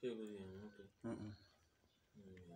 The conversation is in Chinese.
对不对？嗯嗯，嗯。